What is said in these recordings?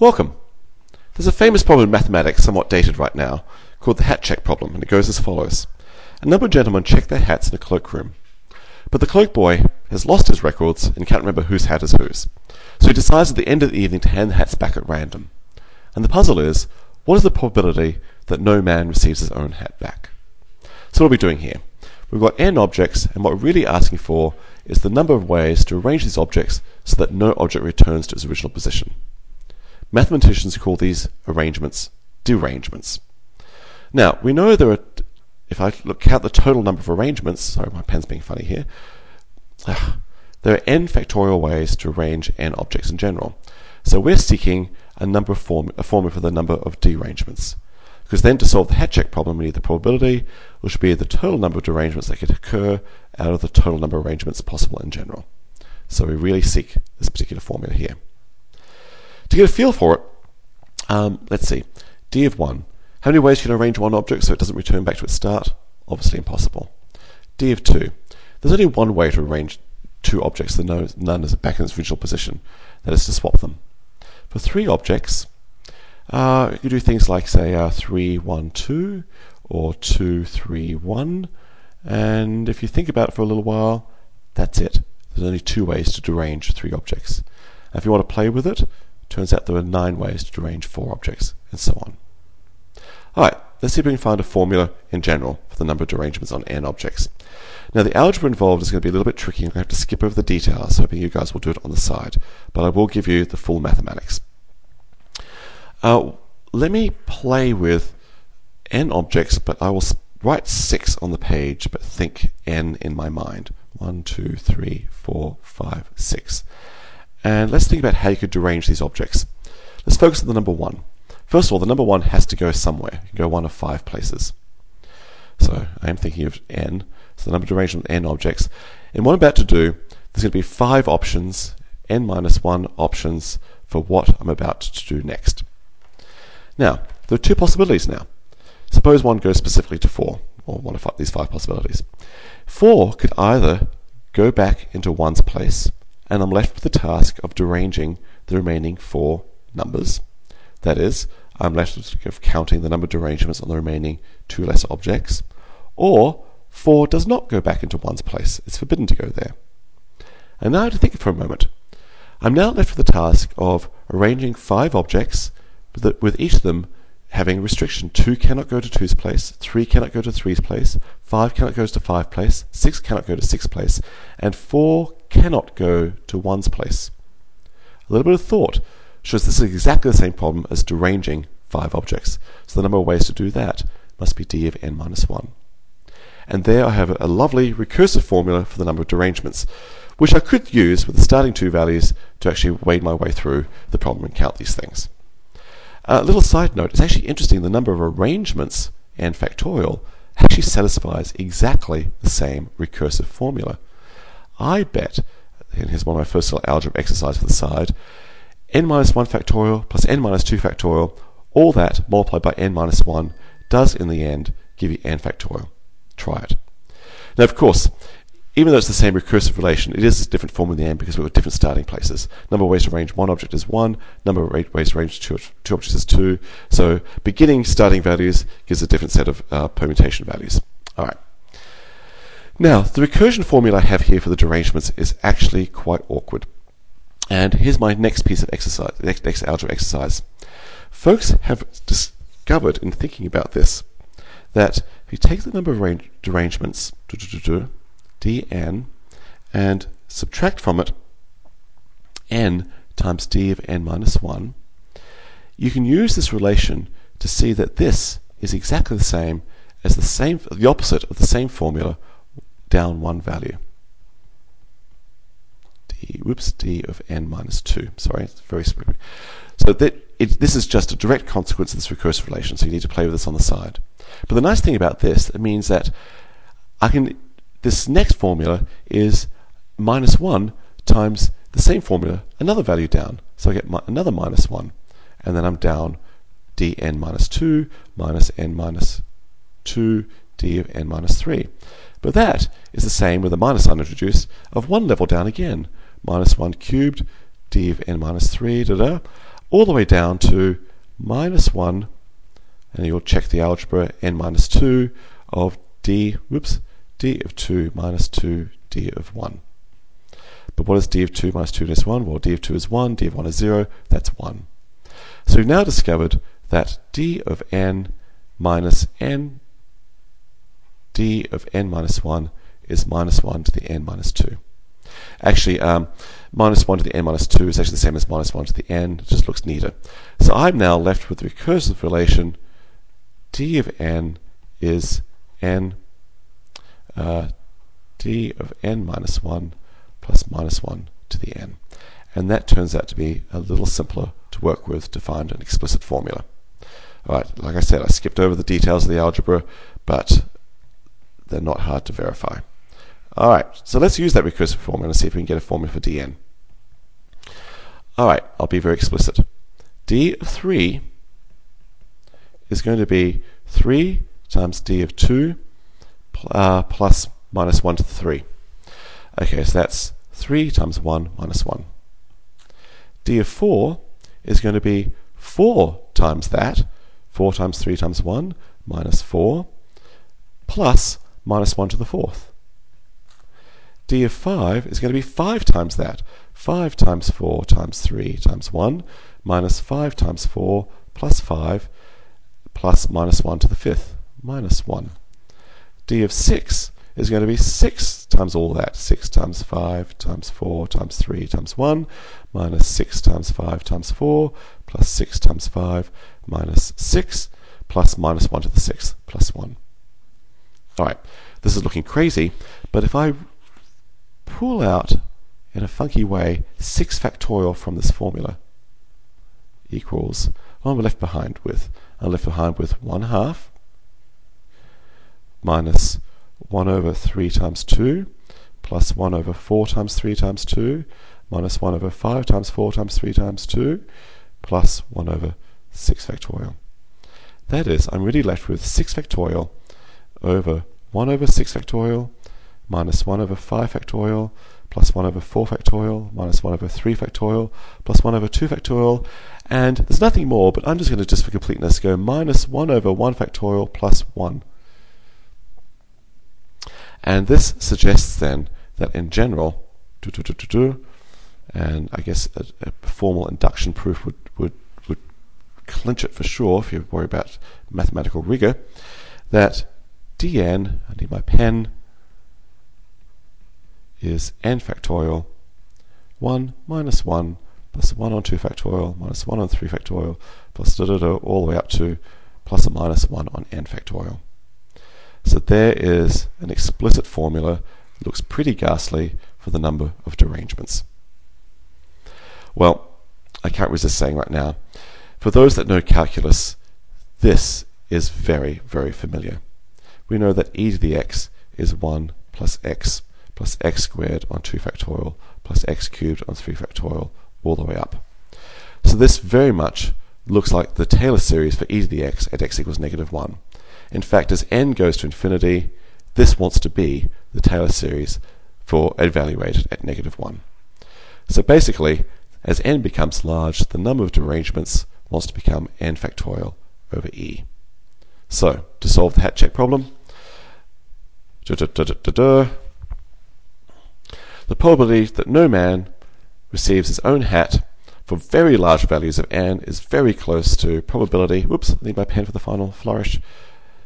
Welcome. There's a famous problem in mathematics, somewhat dated right now, called the hat check problem, and it goes as follows. A number of gentlemen check their hats in a cloakroom. But the cloak boy has lost his records and can't remember whose hat is whose. So he decides at the end of the evening to hand the hats back at random. And the puzzle is, what is the probability that no man receives his own hat back? So what are we doing here? We've got n objects, and what we're really asking for is the number of ways to arrange these objects so that no object returns to its original position. Mathematicians call these arrangements derangements. Now, we know there are, if I look count the total number of arrangements, sorry, my pen's being funny here, ah, there are n factorial ways to arrange n objects in general. So we're seeking a number form, a formula for the number of derangements. Because then to solve the hat check problem, we need the probability, which would be the total number of derangements that could occur out of the total number of arrangements possible in general. So we really seek this particular formula here. To get a feel for it, um, let's see. D of 1. How many ways can I arrange one object so it doesn't return back to its start? Obviously impossible. D of 2. There's only one way to arrange two objects that none is back in its original position. That is to swap them. For three objects, uh, you do things like, say, uh, 3, 1, 2, or 2, 3, 1. And if you think about it for a little while, that's it. There's only two ways to derange three objects. And if you want to play with it, Turns out there are nine ways to derange four objects, and so on. Alright, let's see if we can find a formula in general for the number of derangements on n objects. Now the algebra involved is going to be a little bit tricky. I'm going to have to skip over the details, hoping you guys will do it on the side. But I will give you the full mathematics. Uh, let me play with n objects, but I will write 6 on the page, but think n in my mind. One, two, three, four, five, six. And let's think about how you could derange these objects. Let's focus on the number 1. First of all, the number 1 has to go somewhere. It can go one of five places. So I am thinking of n, so the number derangement of n objects. And what I'm about to do, there's going to be five options, n minus 1 options for what I'm about to do next. Now, there are two possibilities now. Suppose one goes specifically to 4, or one of these five possibilities. 4 could either go back into 1's place, and I'm left with the task of deranging the remaining four numbers. That is, I'm left with of counting the number of derangements on the remaining two less objects. Or 4 does not go back into 1's place. It's forbidden to go there. And now to think for a moment. I'm now left with the task of arranging five objects with each of them having restriction 2 cannot go to 2's place, 3 cannot go to 3's place, 5 cannot go to 5's place, 6 cannot go to 6's place, and 4 cannot go to 1's place. A little bit of thought shows this is exactly the same problem as deranging 5 objects. So the number of ways to do that must be d of n minus 1. And there I have a lovely recursive formula for the number of derangements, which I could use with the starting two values to actually wade my way through the problem and count these things. A uh, little side note, it's actually interesting the number of arrangements and factorial actually satisfies exactly the same recursive formula. I bet, and here's one of my first little algebra exercise for the side, n minus 1 factorial plus n minus 2 factorial, all that multiplied by n minus 1 does in the end give you n factorial. Try it. Now, of course, even though it's the same recursive relation, it is a different form in the end because we've got different starting places. Number of ways to arrange one object is one, number of ways to arrange two, two objects is two. So beginning starting values gives a different set of uh, permutation values. All right. Now, the recursion formula I have here for the derangements is actually quite awkward. And here's my next piece of exercise, next, next algebra exercise. Folks have discovered in thinking about this that if you take the number of derangements, dn and subtract from it n times d of n minus 1, you can use this relation to see that this is exactly the same as the same the opposite of the same formula down one value. d whoops d of n minus 2. Sorry, it's very stupid. So that it, this is just a direct consequence of this recursive relation, so you need to play with this on the side. But the nice thing about this, it means that I can this next formula is minus 1 times the same formula, another value down. So I get another minus 1. And then I'm down dn minus 2 minus n minus 2 d of n minus 3. But that is the same with a minus sign introduced of one level down again. Minus 1 cubed d of n minus 3, da da, all the way down to minus 1, and you'll check the algebra n minus 2 of d, whoops, d of 2 minus 2 d of 1. But what is d of 2 minus 2 minus 1? Well, d of 2 is 1, d of 1 is 0, that's 1. So we've now discovered that d of n minus n, d of n minus 1 is minus 1 to the n minus 2. Actually, um, minus 1 to the n minus 2 is actually the same as minus 1 to the n. It just looks neater. So I'm now left with the recursive relation d of n is n uh, d of n minus 1 plus minus 1 to the n. And that turns out to be a little simpler to work with to find an explicit formula. Alright, like I said, I skipped over the details of the algebra, but they're not hard to verify. Alright, so let's use that recursive formula and see if we can get a formula for dn. Alright, I'll be very explicit. d of 3 is going to be 3 times d of 2 uh, plus minus 1 to the 3. Okay, so that's 3 times 1 minus 1. d of 4 is going to be 4 times that, 4 times 3 times 1, minus 4, plus minus 1 to the fourth. d of 5 is going to be 5 times that, 5 times 4 times 3 times 1, minus 5 times 4 plus 5, plus minus 1 to the fifth, minus 1. D of 6 is going to be 6 times all that. 6 times 5 times 4 times 3 times 1 minus 6 times 5 times 4 plus 6 times 5 minus 6 plus minus 1 to the 6 plus 1. Alright, this is looking crazy, but if I pull out in a funky way 6 factorial from this formula equals, what am I left behind with? I'm left behind with 1 half minus 1 over 3 times 2 plus 1 over 4 times 3 times 2 minus 1 over 5 times 4 times 3 times 2 plus 1 over 6 factorial. That is, I'm really left with 6 factorial over 1 over 6 factorial minus 1 over 5 factorial plus 1 over 4 factorial minus 1 over 3 factorial plus 1 over 2 factorial and there's nothing more but I'm just going to just for completeness go minus 1 over 1 factorial plus 1 and this suggests then that in general, and I guess a, a, formal induction proof would, would, would clinch it for sure if you worry about mathematical rigor, that dn, I need my pen, is n factorial 1 minus 1 plus 1 on 2 factorial minus 1 on 3 factorial plus da da da all the way up to plus or minus 1 on n factorial. So there is an explicit formula, looks pretty ghastly for the number of derangements. Well, I can't resist saying right now, for those that know calculus, this is very, very familiar. We know that e to the x is 1 plus x plus x squared on 2 factorial plus x cubed on 3 factorial all the way up. So this very much looks like the Taylor series for e to the x at x equals negative 1. In fact, as n goes to infinity, this wants to be the Taylor series for evaluated at negative 1. So basically, as n becomes large, the number of derangements wants to become n factorial over e. So, to solve the hat check problem, the probability that no man receives his own hat for very large values of n is very close to probability, whoops, I need my pen for the final flourish,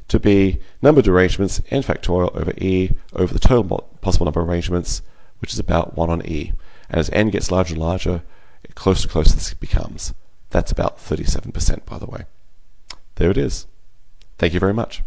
to be number of derangements n factorial over e over the total possible number of arrangements, which is about 1 on e. And as n gets larger and larger, closer and closer this becomes. That's about 37%, by the way. There it is. Thank you very much.